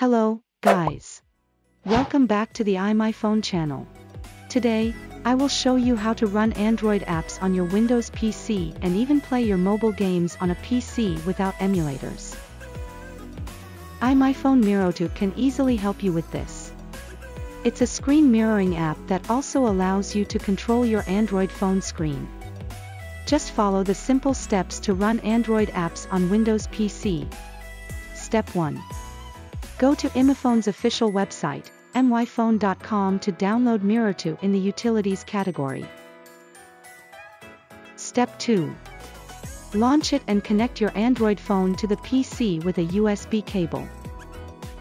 Hello, guys. Welcome back to the iMyFone channel. Today, I will show you how to run Android apps on your Windows PC and even play your mobile games on a PC without emulators. iMyFone MirrorTo can easily help you with this. It's a screen mirroring app that also allows you to control your Android phone screen. Just follow the simple steps to run Android apps on Windows PC. Step 1. Go to iMyFone's official website, myphone.com to download MirrorTo in the Utilities category. Step 2. Launch it and connect your Android phone to the PC with a USB cable.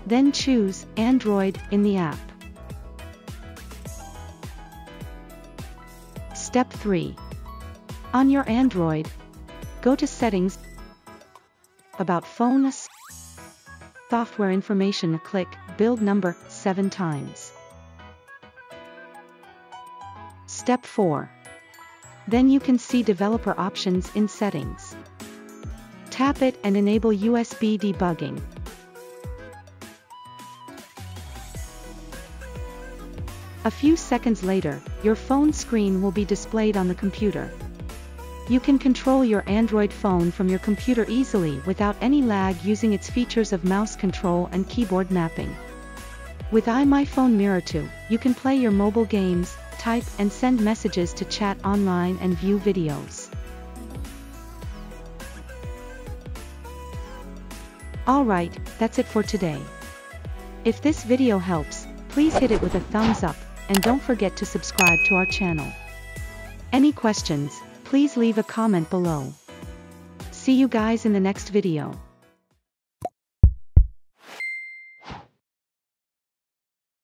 Then choose Android in the app. Step 3. On your Android, go to Settings, About Phone, Software Information click Build Number 7 times. Step 4. Then you can see developer options in Settings. Tap it and enable USB debugging. A few seconds later, your phone screen will be displayed on the computer. You can control your Android phone from your computer easily without any lag using its features of mouse control and keyboard mapping. With iMyFone Mirror 2, you can play your mobile games, type and send messages to chat online and view videos. Alright, that's it for today. If this video helps, please hit it with a thumbs up, and don't forget to subscribe to our channel. Any questions, please leave a comment below. See you guys in the next video.